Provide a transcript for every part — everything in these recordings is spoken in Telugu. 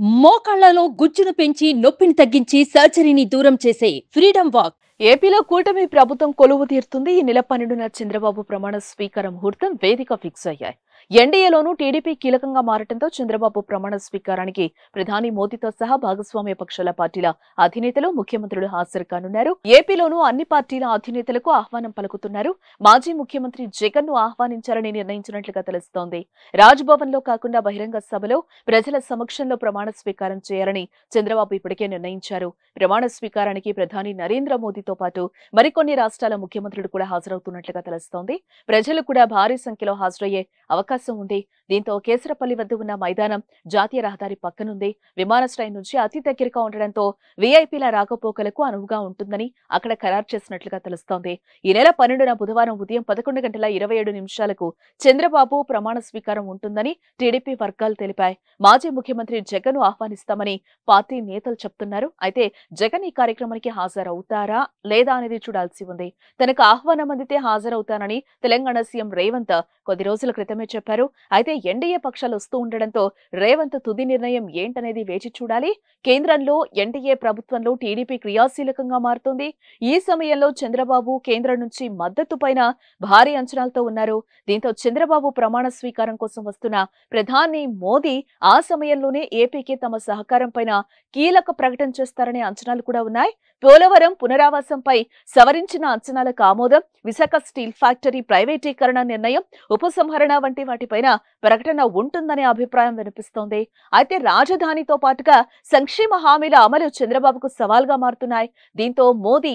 మోకాళ్ళలో గుజ్జును పెంచి నొప్పిని తగ్గించి సర్జరీని దూరం చేసే ఫ్రీడమ్ వాక్. ఏపీలో కూటమి ప్రభుత్వం కొలువు తీరుతుంది. ఈ నెల పన్నెండున చంద్రబాబు ప్రమాణ స్వీకార ముహూర్తం వేదిక ఫిక్స్ అయ్యాయి. ఎన్డీఏలోనూ టీడీపీ కీలకంగా మారటంతో చంద్రబాబు ప్రమాణ స్వీకారానికి ప్రధాని మోదీతో సహా భాగస్వామ్య పక్షాల పార్టీల అధినేతలు ముఖ్యమంత్రులు హాజరు కానున్నారు. ఏపీలోనూ అన్ని పార్టీల అధినేతలకు ఆహ్వానం పలుకుతున్నారు. మాజీ ముఖ్యమంత్రి జగన్ను ఆహ్వానించాలని నిర్ణయించినట్లుగా తెలుస్తోంది. రాజ్భవన్లో కాకుండా బహిరంగ సభలో ప్రజల సమక్షంలో ప్రమాణ స్వీకారం చేయాలని చంద్రబాబు ఇప్పటికే నిర్ణయించారు. ప్రమాణ స్వీకారానికి ప్రధాని నరేంద్ర మోదీ మంత్రులతో పాటు మరికొన్ని రాష్ట్రాల ముఖ్యమంత్రులు కూడా హాజరవుతున్నట్లుగా తెలుస్తోంది. ప్రజలు కూడా భారీ సంఖ్యలో హాజరయ్యే అవకాశం ఉంది. దీంతో కేసరపల్లి వద్ద ఉన్న మైదానం జాతీయ రహదారి పక్కనుంది. విమానాశ్రయం నుంచి అతి దగ్గరగా ఉండడంతో వీఐపీల రాకపోకలకు అనువుగా ఉంటుందని అక్కడ ఖరారు చేసినట్లుగా తెలుస్తోంది. ఈ నెల పన్నెండున బుధవారం ఉదయం పదకొండు గంటల ఇరవై ఏడు నిమిషాలకు చంద్రబాబు ప్రమాణ స్వీకారం ఉంటుందని టీడీపీ వర్గాలు తెలిపాయి. మాజీ ముఖ్యమంత్రి జగన్ ఆహ్వానిస్తామని పార్టీ నేతలు చెప్తున్నారు. అయితే జగన్ ఈ కార్యక్రమానికి హాజరవుతారా? లేదా అనేది చూడాల్సి ఉంది. తనకు ఆహ్వానం అందితే హాజరవుతానని తెలంగాణ సీఎం రేవంత్ కొద్ది రోజుల క్రితమే చెప్పారు. అయితే ఎన్డీఏ పక్షాలు వస్తూ ఉండడంతో రేవంత్ తుది నిర్ణయం ఏంటనేది వేచి చూడాలి. కేంద్రంలో ఎన్డీఏ ప్రభుత్వంలో టీడీపీ క్రియాశీలకంగా మారుతోంది. ఈ సమయంలో చంద్రబాబు కేంద్రం నుంచి మద్దతు పైన భారీ అంచనాలతో ఉన్నారు. దీంతో చంద్రబాబు ప్రమాణ స్వీకారం కోసం వస్తున్న ప్రధాని మోదీ ఆ సమయంలోనే ఏపీకి తమ సహకారం పైన కీలక ప్రకటన చేస్తారనే అంచనాలు కూడా ఉన్నాయి. పోలవరం పునరావాస పునరావాసంపై సవరించిన అంచనాలకు ఆమోదం విశాఖ స్టీల్ ఫ్యాక్టరీ ప్రైవేటీకరణ నిర్ణయం ఉపసంహరణ వంటి వాటిపైన ప్రకటన ఉంటుందనే అభిప్రాయం వినిపిస్తోంది. అయితే రాజధానితో పాటుగా సంక్షేమ హామీల అమలు చంద్రబాబుకు సవాల్గా మారుతున్నాయి. దీంతో మోదీ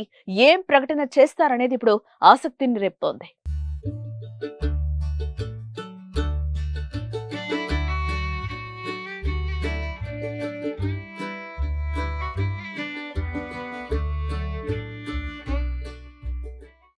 ఏం ప్రకటన చేస్తారనేది ఇప్పుడు ఆసక్తిని రేపుతోంది.